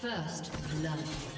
First blood.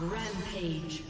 Rampage.